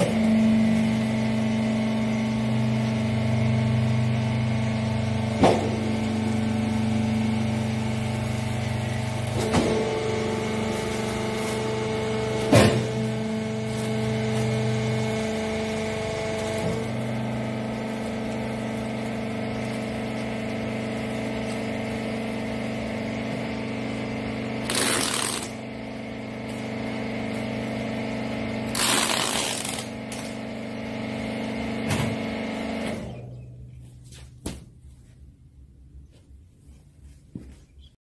えー